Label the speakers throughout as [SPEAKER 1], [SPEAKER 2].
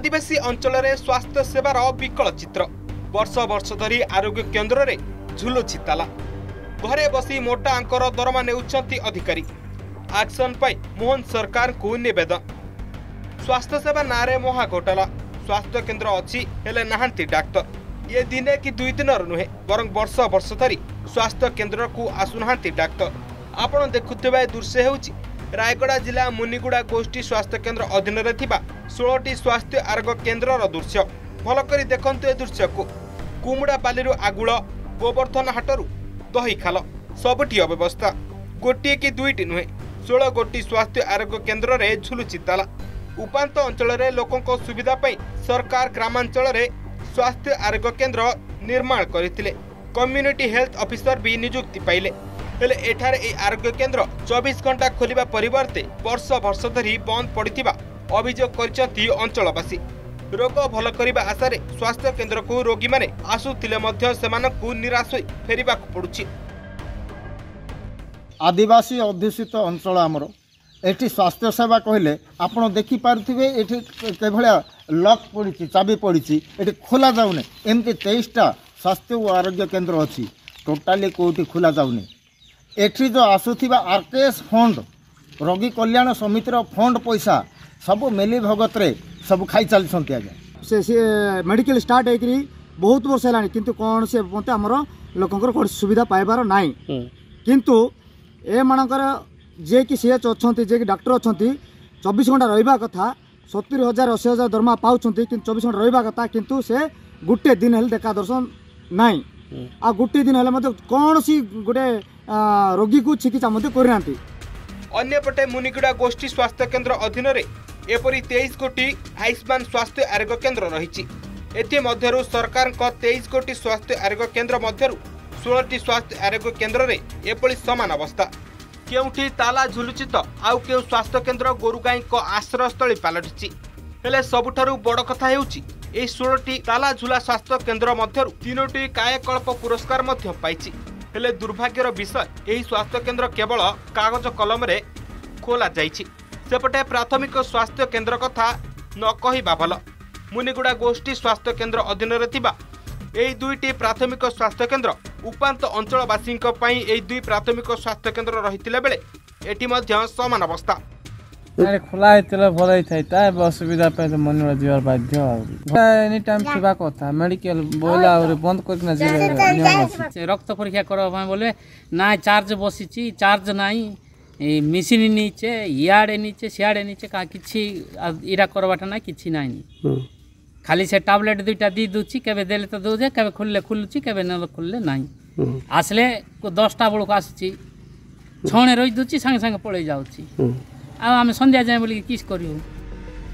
[SPEAKER 1] ଆଦିବାସୀ ଅଞ୍ଚଳରେ ସ୍ୱାସ୍ଥ୍ୟ ସେବାର ବିକଳ ଚିତ୍ର। ବର୍ଷ ବର୍ଷ ଧରି ଆରୋଗ୍ୟ କେନ୍ଦ୍ରରେ ଝୁଲୁଛି ତାଲା। ଘରେ ବସି ମୋଟା ଅଙ୍କର ଦରମା ନେଉଛନ୍ତି ଅଧିକାରୀ। ଆକ୍ସନ ପାଇଁ ମୋହନ ସରକାରଙ୍କୁ ନିବେଦନ। ସ୍ୱାସ୍ଥ୍ୟ ସେବା ନାଁରେ ମହା ଘୋଟାଲା ସ୍ୱାସ୍ଥ୍ୟ କେନ୍ଦ୍ର ଅଛି ହେଲେ ନାହାନ୍ତି ଡାକ୍ତର। ଇଏ ଦିନେ କି ଦୁଇ ଦିନର ନୁହେଁ ବରଂ ବର୍ଷ ବର୍ଷ ଧରି ସ୍ୱାସ୍ଥ୍ୟ କେନ୍ଦ୍ରକୁ ଆସୁନାହାନ୍ତି ଡାକ୍ତର। ଆପଣ ଦେଖୁଥିବା ଏ ଦୃଶ୍ୟ ହେଉଛି ରାୟଗଡ଼ା ଜିଲ୍ଲା ମୁନିଗୁଡ଼ା ଗୋଷ୍ଠୀ ସ୍ୱାସ୍ଥ୍ୟ କେନ୍ଦ୍ର ଅଧୀନରେ ଥିବା ଷୋହଳଟି ସ୍ୱାସ୍ଥ୍ୟ ଆରୋଗ୍ୟ କେନ୍ଦ୍ରର ଦୃଶ୍ୟ। ଭଲ କରି ଦେଖନ୍ତୁ ଏ ଦୃଶ୍ୟକୁ। କୁମୁଡ଼ା ବାଲିରୁ ଆଗୁଳ ଗୋବର୍ଦ୍ଧନ ହାଟରୁ ଦହିଖାଲ ସବୁଠି ଅବ୍ୟବସ୍ଥା। ଗୋଟିଏ କି ଦୁଇଟି ନୁହେଁ ଷୋହଳ ଗୋଟି ସ୍ୱାସ୍ଥ୍ୟ ଆରୋଗ୍ୟ କେନ୍ଦ୍ରରେ ଝୁଲୁଛି ତାଲା। ଉପାନ୍ତ ଅଞ୍ଚଳରେ ଲୋକଙ୍କ ସୁବିଧା ପାଇଁ ସରକାର ଗ୍ରାମାଞ୍ଚଳରେ ସ୍ୱାସ୍ଥ୍ୟ ଆରୋଗ୍ୟ କେନ୍ଦ୍ର ନିର୍ମାଣ କରିଥିଲେ। କମ୍ୟୁନିଟି ହେଲ୍ଥ ଅଫିସର ବି ନିଯୁକ୍ତି ପାଇଲେ। ହେଲେ ଏଠାରେ ଏହି ଆରୋଗ୍ୟ କେନ୍ଦ୍ର ଚବିଶ ଘଣ୍ଟା ଖୋଲିବା ପରିବର୍ତ୍ତେ ବର୍ଷ ବର୍ଷ ଧରି ବନ୍ଦ ପଡ଼ିଥିବା ଅଭିଯୋଗ କରିଛନ୍ତି ଅଞ୍ଚଳବାସୀ। ରୋଗ ଭଲ କରିବା ଆଶାରେ ସ୍ୱାସ୍ଥ୍ୟ କେନ୍ଦ୍ରକୁ ରୋଗୀମାନେ ଆସୁଥିଲେ ମଧ୍ୟ ସେମାନଙ୍କୁ ନିରାଶ ହୋଇ ଫେରିବାକୁ ପଡୁଛି।
[SPEAKER 2] ଆଦିବାସୀ ଅଧ୍ୟୁଷିତ ଅଞ୍ଚଳ ଆମର। ଏଠି ସ୍ୱାସ୍ଥ୍ୟ ସେବା କହିଲେ ଆପଣ ଦେଖିପାରୁଥିବେ ଏଠି କେଭଳିଆ ଲକ୍ ପଡ଼ିଛି ଚାବି ପଡ଼ିଛି ଏଠି ଖୋଲା ଯାଉନି। ଏମିତି ତେଇଶଟା ସ୍ୱାସ୍ଥ୍ୟ ଓ ଆରୋଗ୍ୟ କେନ୍ଦ୍ର ଅଛି। ଟୋଟାଲି କେଉଁଠି ଖୋଲା ଯାଉନି। ଏଠି ଯେଉଁ ଆସୁଥିବା ଆର୍ କେ ଏସ୍ ଫଣ୍ଡ ରୋଗୀ କଲ୍ୟାଣ ସମିତିର ଫଣ୍ଡ ପଇସା ସବୁ ମିଲି ଭଗତରେ ସବୁ ଖାଇ ଚାଲିଛନ୍ତି ଆଜ୍ଞା।
[SPEAKER 3] ସେ ସେ ମେଡ଼ିକାଲ ଷ୍ଟାର୍ଟ ହେଇକିରି ବହୁତ ବର୍ଷ ହେଲାଣି କିନ୍ତୁ କୌଣସି ମୋତେ ଆମର ଲୋକଙ୍କର କୌଣସି ସୁବିଧା ପାଇବାର ନାହିଁ। କିନ୍ତୁ ଏମାନଙ୍କର ଯିଏକି ସି ଏଚ୍ ଅଛନ୍ତି ଯିଏକି ଡାକ୍ତର ଅଛନ୍ତି ଚବିଶ ଘଣ୍ଟା ରହିବା କଥା ସତୁରି ହଜାର ଅଶୀ ହଜାର ଦରମା ପାଉଛନ୍ତି କିନ୍ତୁ ଚବିଶ ଘଣ୍ଟା ରହିବା କଥା କିନ୍ତୁ ସେ ଗୋଟିଏ ଦିନ ହେଲେ ଦେଖା ଦର୍ଶନ ନାହିଁ। ଆଉ ଗୋଟିଏ ଦିନ ହେଲେ ମଧ୍ୟ କୌଣସି ଗୋଟେ ଆ, ରୋଗୀକୁ ଚିକିତ୍ସା ମଧ୍ୟ କରିନାହାନ୍ତି।
[SPEAKER 1] ଅନ୍ୟପଟେ ମୁନିଗୁଡ଼ା ଗୋଷ୍ଠୀ ସ୍ୱାସ୍ଥ୍ୟ କେନ୍ଦ୍ର ଅଧୀନରେ ଏପରି ତେଇଶ କୋଟି ଆୟୁଷ୍ମାନ ସ୍ୱାସ୍ଥ୍ୟ ଆରୋଗ୍ୟ କେନ୍ଦ୍ର ରହିଛି। ଏଥିମଧ୍ୟରୁ ସରକାରଙ୍କ ତେଇଶ କୋଟି ସ୍ୱାସ୍ଥ୍ୟ ଆରୋଗ୍ୟ କେନ୍ଦ୍ର ମଧ୍ୟରୁ ଷୋହଳଟି ସ୍ୱାସ୍ଥ୍ୟ ଆରୋଗ୍ୟ କେନ୍ଦ୍ରରେ ଏପରି ସମାନ ଅବସ୍ଥା। କେଉଁଠି ତାଲା ଝୁଲୁଛି ତ ଆଉ କେଉଁ ସ୍ୱାସ୍ଥ୍ୟ କେନ୍ଦ୍ର ଗୋରୁଗାଈଙ୍କ ଆଶ୍ରୟସ୍ଥଳୀ ପାଲଟିଛି। ହେଲେ ସବୁଠାରୁ ବଡ଼ କଥା ହେଉଛି ଏହି ଷୋହଳଟି ତାଲା ଝୁଲା ସ୍ୱାସ୍ଥ୍ୟ କେନ୍ଦ୍ର ମଧ୍ୟରୁ ତିନୋଟି କାୟକଳ୍ପ ପୁରସ୍କାର ମଧ୍ୟ ପାଇଛି। ହେଲେ ଦୁର୍ଭାଗ୍ୟର ବିଷୟ ଏହି ସ୍ୱାସ୍ଥ୍ୟ କେନ୍ଦ୍ର କେବଳ କାଗଜ କଲମରେ ଖୋଲା ଯାଇଛି ସେପଟେ ପ୍ରାଥମିକ ସ୍ୱାସ୍ଥ୍ୟ କେନ୍ଦ୍ର କଥା ନ କହିବା ଭଲ। ମୁନିଗୁଡ଼ା ଗୋଷ୍ଠୀ ସ୍ୱାସ୍ଥ୍ୟ କେନ୍ଦ୍ର ଅଧୀନରେ ଥିବା ଏହି ଦୁଇଟି ପ୍ରାଥମିକ ସ୍ୱାସ୍ଥ୍ୟ କେନ୍ଦ୍ର ଉପାନ୍ତ ଅଞ୍ଚଳବାସୀଙ୍କ ପାଇଁ ଏହି ଦୁଇ ପ୍ରାଥମିକ ସ୍ୱାସ୍ଥ୍ୟ କେନ୍ଦ୍ର ରହିଥିଲା ବେଳେ ଏଠି ମଧ୍ୟ ସମାନ ଅବସ୍ଥା।
[SPEAKER 4] ଥିବା
[SPEAKER 5] রক্ত পরীক্ষা করা পাই না চার্জ বসিছি চার্জ নাই মেশিন নিচে ইয়াড়ে নিচে সিয়াড়ে নিচে কিছু ইরা করবাটা না কিছু নাই খালি সে ট্যাবলেট দুইটা দিয়ে দিচ্ছি কেবে দেলে তো দৌছে কেবে খুললে খুলুছি কেবে না খুললে নাই। আসলে দশটা বেড়ক আসছি ছড়ে রই দিচ্ছি সাঙ্গে সাঙ্গে পড়ে যাচ্ছি। ସାଙ୍ଗେ ସାଙ୍ଗେ ପଳେଇ ଯାଉଛି ଆଉ ଆମେ ସନ୍ଧ୍ୟା ଯାଏଁ ବୋଲିକି କିସ୍ କରିବୁ।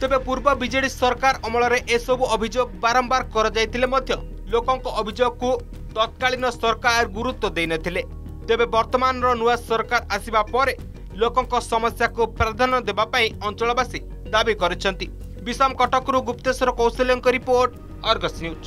[SPEAKER 1] ତେବେ ପୂର୍ବ ବିଜେଡି ସରକାର ଅମଳରେ ଏସବୁ ଅଭିଯୋଗ ବାରମ୍ବାର କରାଯାଇଥିଲେ ମଧ୍ୟ ଲୋକଙ୍କ ଅଭିଯୋଗକୁ ତତ୍କାଳୀନ ସରକାର ଗୁରୁତ୍ୱ ଦେଇନଥିଲେ। ତେବେ ବର୍ତ୍ତମାନର ନୂଆ ସରକାର ଆସିବା ପରେ ଲୋକଙ୍କ ସମସ୍ୟାକୁ ପ୍ରାଧାନ୍ୟ ଦେବା ପାଇଁ ଅଞ୍ଚଳବାସୀ ଦାବି କରିଛନ୍ତି। ବିଷମ କଟକରୁ ଗୁପ୍ତେଶ୍ୱର କୌଶଲ୍ୟଙ୍କ ରିପୋର୍ଟ ଅର୍ଗସ୍ ନ୍ୟୁଜ୍।